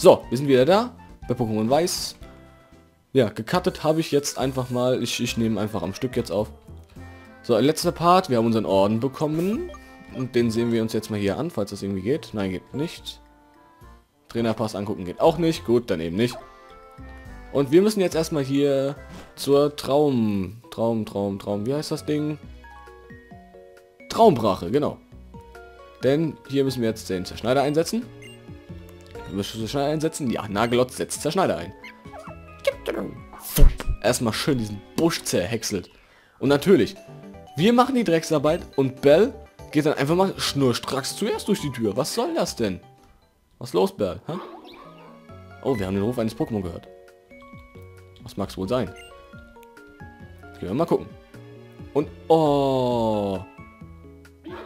So, wir sind wieder da. Bei Pokémon Weiß. Ja, gecuttet habe ich jetzt einfach mal. Ich, ich nehme einfach am Stück jetzt auf. So, letzter Part. Wir haben unseren Orden bekommen. Und den sehen wir uns jetzt mal hier an, falls das irgendwie geht. Nein, geht nicht. Trainerpass angucken geht auch nicht. Gut, dann eben nicht. Und wir müssen jetzt erstmal hier zur Traum... Traum, Traum, Traum... Wie heißt das Ding? Traumbrache, genau. Denn hier müssen wir jetzt den Zerschneider einsetzen. Zerschneider einsetzen. Ja, Nagelotz setzt Zerschneider ein. Erstmal schön diesen Busch zerhäckselt. Und natürlich, wir machen die Drecksarbeit und Bell geht dann einfach mal schnurstracks zuerst durch die Tür. Was soll das denn? Was los, Bell? Hä? Oh, wir haben den Ruf eines Pokémon gehört. Was mag es wohl sein? Gehen wir mal gucken. Und oh.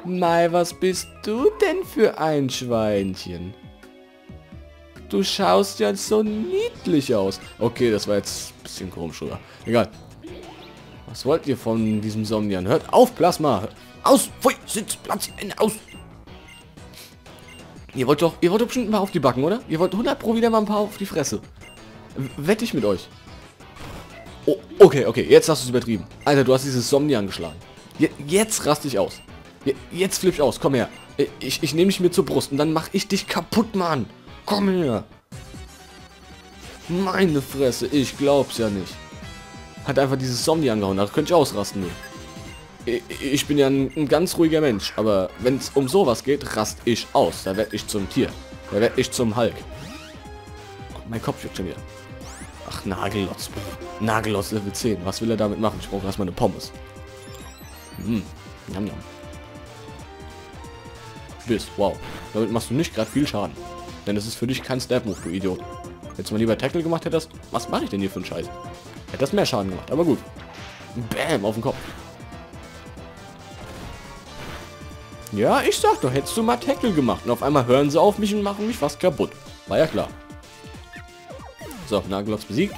Mai, was bist du denn für ein Schweinchen? Du schaust ja so niedlich aus. Okay, das war jetzt ein bisschen komisch, oder? Egal. Was wollt ihr von diesem Somnian? Hört auf, Plasma! Aus! Pfui! Sitz! Platz! Aus! Ihr wollt doch, ihr wollt doch bestimmt paar auf die Backen, oder? Ihr wollt 100 pro wieder mal ein paar auf die Fresse. Wette ich mit euch. Oh, okay, okay, jetzt hast du es übertrieben. Alter, du hast dieses Somni angeschlagen. Je, jetzt raste ich aus. Je, jetzt flipp ich aus, komm her. Ich, ich nehme dich mir zur Brust und dann mach ich dich kaputt, Mann. Komm her. Meine Fresse, ich glaub's ja nicht. Hat einfach dieses Zombie angehauen, da könnte ich ausrasten. Ich, ich bin ja ein, ein, ganz ruhiger Mensch, aber wenn es um sowas geht, rast ich aus. Da werde ich zum Tier. Da werde ich zum Hulk. Oh, mein Kopf wird schon wieder. Ach, Nagellotz. Nagellotz Level 10. Was will er damit machen? Ich brauche erstmal eine Pommes. Hm. Yum, yum. Bist. Wow. Damit machst du nicht gerade viel Schaden. Denn es ist für dich kein Step-Move, du Idiot. Jetzt mal lieber Tackle gemacht hättest, was mache ich denn hier für einen Scheiß? Hätte das mehr Schaden gemacht, aber gut. Bam, auf den Kopf. Ja, ich sag doch, hättest du mal Tackle gemacht. Und auf einmal hören sie auf mich und machen mich fast kaputt. War ja klar. So, Nagelotz besiegt.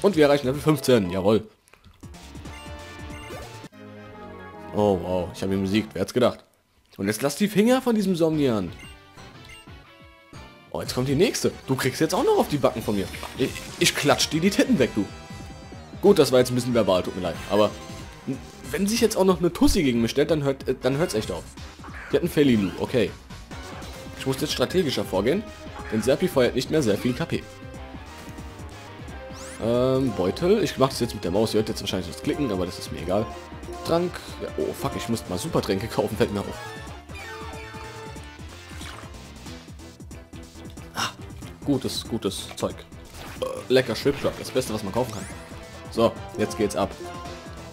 Und wir erreichen Level 15. Jawohl. Oh, wow. Ich habe ihn besiegt. Wer hat's gedacht? Und jetzt lass die Finger von diesem Somnian. Oh, jetzt kommt die nächste. Du kriegst jetzt auch noch auf die Backen von mir. Ich, ich klatsch dir die Titten weg, du. Gut, das war jetzt ein bisschen verbal, tut mir leid. Aber wenn sich jetzt auch noch eine Tussi gegen mich stellt, dann hört äh, dann hört's echt auf. Die hat einen Felilu, okay. Ich muss jetzt strategischer vorgehen, denn Serpi feuert nicht mehr sehr viel KP. Ähm, Beutel. Ich mache das jetzt mit der Maus. Ihr hört jetzt wahrscheinlich das Klicken, aber das ist mir egal. Trank. Ja, oh, fuck, ich muss mal Supertränke kaufen, fällt mir auf. Gutes, gutes Zeug. Äh, lecker Schwipschwap, das Beste, was man kaufen kann. So, jetzt geht's ab.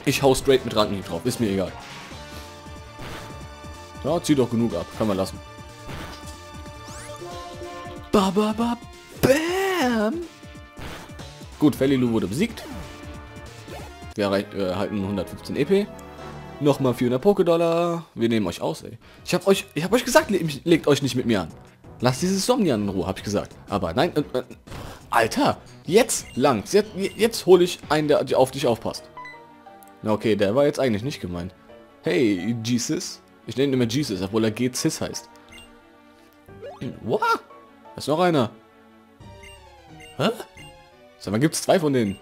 Ich hau straight mit Rankenhieb drauf, ist mir egal. Ja, zieh doch genug ab, kann man lassen. Ba, ba, ba, bam! Gut, Felilu wurde besiegt. Wir erhalten 115 EP. Nochmal 400 Pokédollar. Wir nehmen euch aus, ey. Ich habe euch, ich habe euch gesagt, le legt euch nicht mit mir an. Lasst dieses Somnian in Ruhe, habe ich gesagt. Aber nein, äh, äh, Alter, jetzt langs. Jetzt, jetzt hole ich einen, der auf dich aufpasst. Na okay, der war jetzt eigentlich nicht gemeint. Hey, Jesus. Ich nenne ihn immer Jesus, obwohl er G-Cis heißt. What? Da ist noch einer. Hä? Sag mal, gibt es zwei von denen?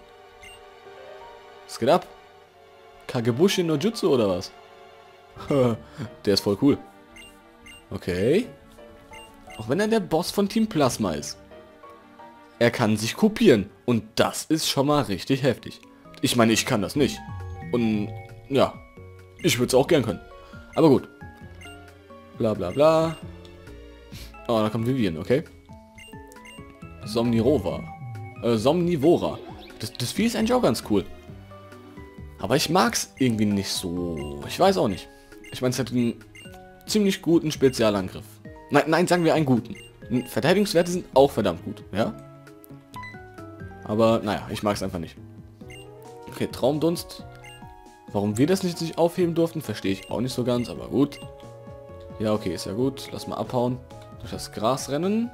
Was geht ab? Kagebushi no Jutsu oder was? der ist voll cool. Okay. Auch wenn er der Boss von Team Plasma ist. Er kann sich kopieren. Und das ist schon mal richtig heftig. Ich meine, ich kann das nicht. Und ja, ich würde es auch gern können. Aber gut. Bla bla bla. Oh, da kommt Vivian, okay. Somnirova. Äh, Somnivora. Das, das Vieh ist eigentlich auch ganz cool. Aber ich mag es irgendwie nicht so. Ich weiß auch nicht. Ich meine, es hat einen ziemlich guten Spezialangriff. Nein, nein, sagen wir einen guten. Verteidigungswerte sind auch verdammt gut, ja? Aber naja, ich mag es einfach nicht. Okay, Traumdunst. Warum wir das nicht sich aufheben durften, verstehe ich auch nicht so ganz, aber gut. Ja, okay, ist ja gut. Lass mal abhauen. Durch das Gras rennen.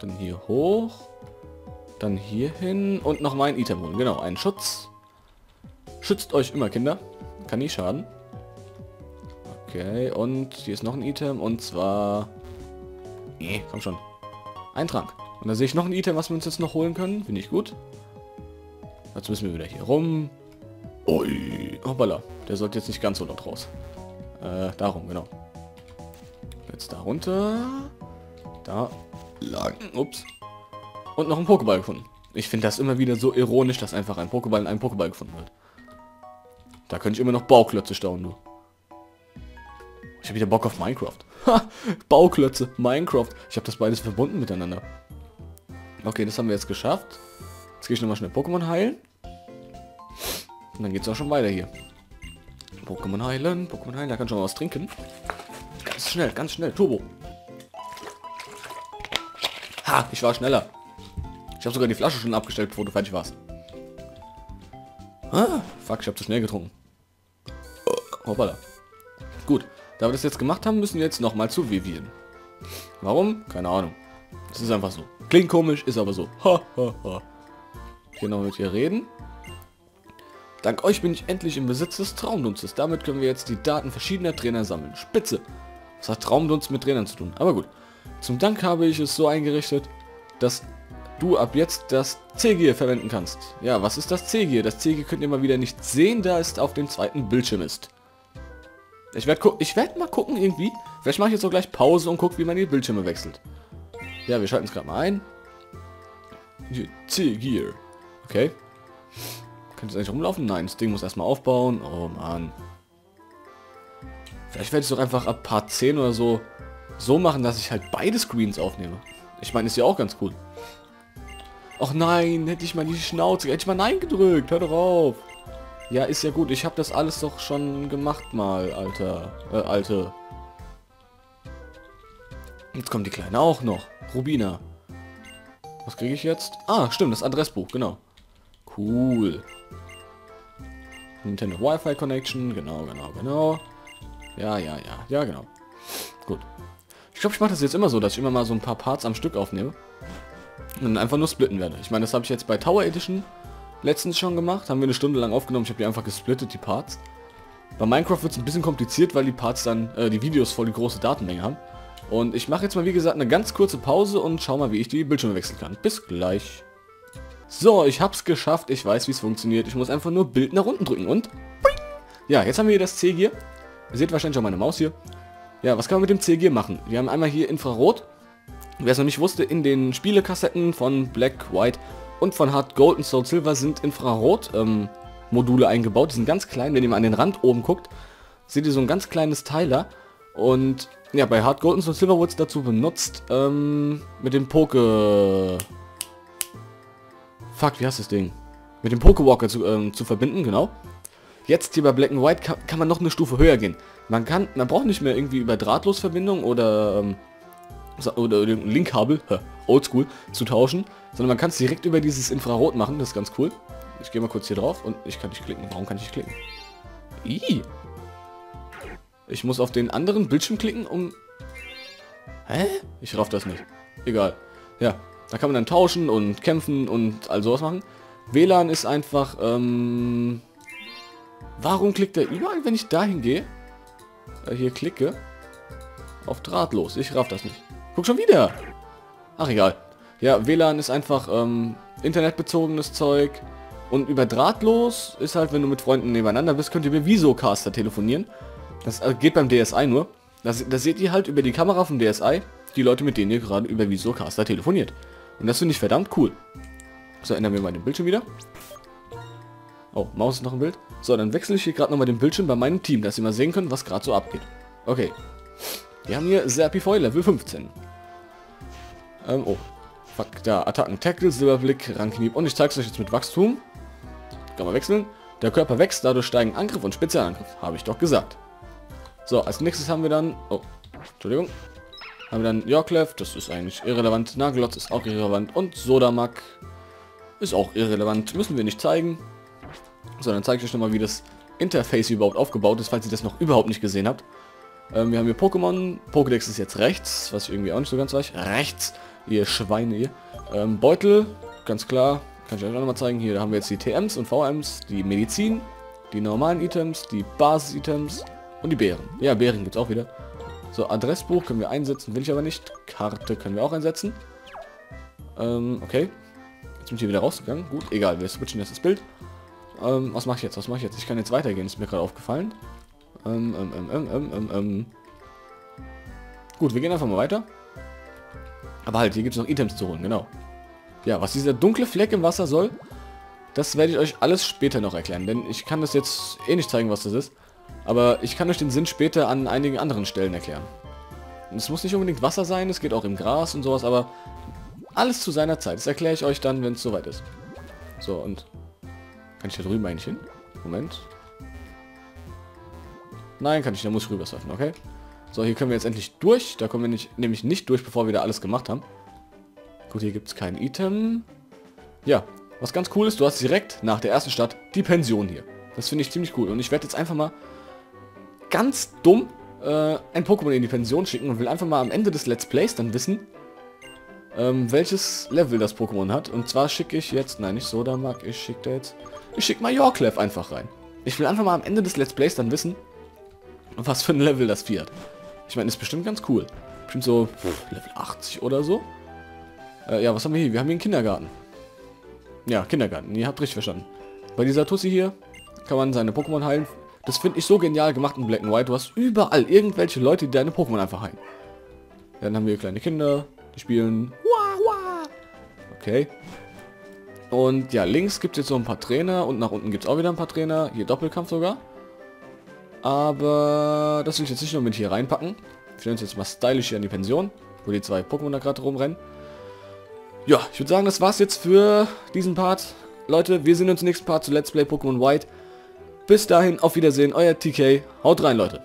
Dann hier hoch. Dann hier hin und noch mein Item holen. Genau, einen Schutz. Schützt euch immer, Kinder. Kann nie schaden. Okay, und hier ist noch ein Item und zwar... Nee, komm schon. Ein Trank. Und da sehe ich noch ein Item, was wir uns jetzt noch holen können. Finde ich gut. Jetzt müssen wir wieder hier rum. Ui. Hoppala. Der sollte jetzt nicht ganz so dort raus. Äh, darum, genau. Jetzt da runter. Da lang. Ups. Und noch ein Pokéball gefunden. Ich finde das immer wieder so ironisch, dass einfach ein Pokéball in einem Pokéball gefunden wird. Da könnte ich immer noch Bauklötze staunen, du. Ich habe wieder Bock auf Minecraft. Bauklötze, Minecraft. Ich habe das beides verbunden miteinander. Okay, das haben wir jetzt geschafft. Jetzt gehe ich nochmal schnell Pokémon heilen. Und dann geht es auch schon weiter hier. Pokémon heilen, Pokémon heilen, da kann schon mal was trinken. Ganz schnell, ganz schnell, Turbo. Ha, ich war schneller. Ich habe sogar die Flasche schon abgestellt, bevor du fertig warst. Ah, fuck, ich habe zu schnell getrunken. Hoppala. Da wir das jetzt gemacht haben, müssen wir jetzt nochmal zu Vivian. Warum? Keine Ahnung. Es ist einfach so. Klingt komisch, ist aber so. Ha, ha, ha. Noch mit ihr reden. Dank euch bin ich endlich im Besitz des Traumdunsts. Damit können wir jetzt die Daten verschiedener Trainer sammeln. Spitze. Was hat Traumdunst mit Trainern zu tun? Aber gut. Zum Dank habe ich es so eingerichtet, dass du ab jetzt das C-Gear verwenden kannst. Ja, was ist das C-Gear? Das C-Gear könnt ihr mal wieder nicht sehen, da es auf dem zweiten Bildschirm ist. Ich werde ich werd mal gucken irgendwie. Vielleicht mache ich jetzt so gleich Pause und gucke, wie man die Bildschirme wechselt. Ja, wir schalten es gerade mal ein. C-Gear. Okay. Könnte es eigentlich rumlaufen? Nein, das Ding muss erstmal aufbauen. Oh Mann. Vielleicht werde ich es doch einfach ab Part 10 oder so so machen, dass ich halt beide Screens aufnehme. Ich meine, ist ja auch ganz cool. Ach nein, hätte ich mal die Schnauze, hätte ich mal Nein gedrückt, hör doch auf. Ja, ist ja gut, ich habe das alles doch schon gemacht mal, Alter, äh, Alte. Jetzt kommt die Kleine auch noch, Rubina. Was kriege ich jetzt? Ah, stimmt, das Adressbuch, genau. Cool. Nintendo Wi-Fi Connection, genau, genau, genau. Ja, ja, ja, ja, genau. Gut. Ich glaube, ich mache das jetzt immer so, dass ich immer mal so ein paar Parts am Stück aufnehme. Und einfach nur splitten werde. Ich meine, das habe ich jetzt bei Tower Edition letztens schon gemacht. Haben wir eine Stunde lang aufgenommen. Ich habe die einfach gesplittet, die Parts. Bei Minecraft wird es ein bisschen kompliziert, weil die Parts dann, äh, die Videos voll die große Datenmenge haben. Und ich mache jetzt mal, wie gesagt, eine ganz kurze Pause und schau mal, wie ich die Bildschirme wechseln kann. Bis gleich. So, ich hab's geschafft. Ich weiß, wie es funktioniert. Ich muss einfach nur Bild nach unten drücken und... Ja, jetzt haben wir hier das C hier. Ihr seht wahrscheinlich auch meine Maus hier. Ja, was kann man mit dem CG machen? Wir haben einmal hier Infrarot. Wer es noch nicht wusste, in den Spielekassetten von Black, White und von Hard Gold und Soul Silver sind Infrarot-Module ähm, eingebaut. Die sind ganz klein. Wenn ihr mal an den Rand oben guckt, seht ihr so ein ganz kleines Teil da. Und ja, bei Hard Gold und Soul Silver wurde es dazu benutzt, ähm, mit dem Poke... Fuck, wie heißt das Ding? Mit dem Pokewalker zu, ähm, zu verbinden, genau. Jetzt hier bei Black and White kann, kann man noch eine Stufe höher gehen. Man kann, man braucht nicht mehr irgendwie über Drahtlosverbindung oder ähm, oder Linkkabel, oldschool, zu tauschen, sondern man kann es direkt über dieses Infrarot machen, das ist ganz cool. Ich gehe mal kurz hier drauf und ich kann nicht klicken. Warum kann ich nicht klicken? Ih. Ich muss auf den anderen Bildschirm klicken, um... Hä? Ich raff das nicht. Egal. Ja, da kann man dann tauschen und kämpfen und all sowas machen. WLAN ist einfach, ähm... Warum klickt er überall, wenn ich dahin gehe? äh, hier klicke, auf drahtlos. Ich raff das nicht. Guck schon wieder. Ach egal. Ja, WLAN ist einfach ähm, internetbezogenes Zeug. Und über drahtlos ist halt, wenn du mit Freunden nebeneinander bist, könnt ihr mit Visocaster telefonieren. Das äh, geht beim DSI nur. Das seht ihr halt über die Kamera vom DSI, die Leute, mit denen ihr gerade über Visocaster telefoniert. Und das finde ich verdammt cool. So, ändern wir mal den Bildschirm wieder. Oh, Maus ist noch im Bild. So, dann wechsle ich hier gerade nochmal den Bildschirm bei meinem Team, dass Sie mal sehen können, was gerade so abgeht. Okay. Wir haben hier Serpifoy Level 15. Ähm, oh. Fuck, da, Attacken, Tackle, Silberblick, Ranknieb. Und ich zeige es euch jetzt mit Wachstum. Kann man wechseln. Der Körper wächst, dadurch steigen Angriff und Spezialangriff. Habe ich doch gesagt. So, als nächstes haben wir dann... Oh, Entschuldigung. Haben wir dann Yorklev, das ist eigentlich irrelevant. Nagelotz ist auch irrelevant. Und Sodamak ist auch irrelevant. Müssen wir nicht zeigen. So, dann zeige ich euch nochmal, wie das Interface überhaupt aufgebaut ist, falls ihr das noch überhaupt nicht gesehen habt. Ähm, wir haben hier Pokémon. Pokédex ist jetzt rechts, was ich irgendwie auch nicht so ganz weiß. Rechts, ihr Schweine. Ähm, Beutel, ganz klar. Kann ich euch auch nochmal zeigen. Hier haben wir jetzt die TMs und VMs, die Medizin, die normalen Items, die Basis-Items und die Bären. Ja, Bären gibt es auch wieder. So, Adressbuch können wir einsetzen, will ich aber nicht. Karte können wir auch einsetzen. Ähm, okay. Jetzt bin ich hier wieder rausgegangen. Gut, egal, wir switchen jetzt das Bild. Ähm, was mache ich jetzt? Was mache ich jetzt? Ich kann jetzt weitergehen, ist mir gerade aufgefallen. Ähm, ähm, ähm, ähm, ähm, ähm, ähm. Gut, wir gehen einfach mal weiter. Aber halt, hier gibt es noch Items zu holen, genau. Ja, was dieser dunkle Fleck im Wasser soll, das werde ich euch alles später noch erklären. Denn ich kann das jetzt eh nicht zeigen, was das ist. Aber ich kann euch den Sinn später an einigen anderen Stellen erklären. Es muss nicht unbedingt Wasser sein, es geht auch im Gras und sowas, aber alles zu seiner Zeit. Das erkläre ich euch dann, wenn es soweit ist. So, und... Kann ich da drüben eigentlich hin? Moment. Nein, kann ich, da muss ich rüber surfen, okay? So, hier können wir jetzt endlich durch. Da kommen wir nicht, nämlich nicht durch, bevor wir da alles gemacht haben. Gut, hier gibt es kein Item. Ja, was ganz cool ist, du hast direkt nach der ersten Stadt die Pension hier. Das finde ich ziemlich cool. Und ich werde jetzt einfach mal ganz dumm äh, ein Pokémon in die Pension schicken und will einfach mal am Ende des Let's Plays dann wissen, ähm, welches Level das Pokémon hat. Und zwar schicke ich jetzt, nein, nicht Sodamak, ich schicke da jetzt, ich schicke mal Yorklef einfach rein. Ich will einfach mal am Ende des Let's Plays dann wissen, was für ein Level das Viert. Ich meine, ist bestimmt ganz cool. Bestimmt so Level 80 oder so. Äh, ja, was haben wir hier? Wir haben hier einen Kindergarten. Ja, Kindergarten. Ihr habt richtig verstanden. Bei dieser Tussi hier kann man seine Pokémon heilen. Das finde ich so genial gemacht in Black and White. Du hast überall irgendwelche Leute, die deine Pokémon einfach heilen. Dann haben wir kleine Kinder, die spielen. Okay. Und ja, links gibt es jetzt so ein paar Trainer und nach unten gibt es auch wieder ein paar Trainer. Hier Doppelkampf sogar. Aber das will ich jetzt nicht nur mit hier reinpacken. Wir stellen uns jetzt mal stylisch hier an die Pension, wo die zwei Pokémon da gerade rumrennen. Ja, ich würde sagen, das war's jetzt für diesen Part. Leute, wir sehen uns im nächsten Part zu Let's Play Pokémon White. Bis dahin, auf Wiedersehen, euer TK. Haut rein, Leute.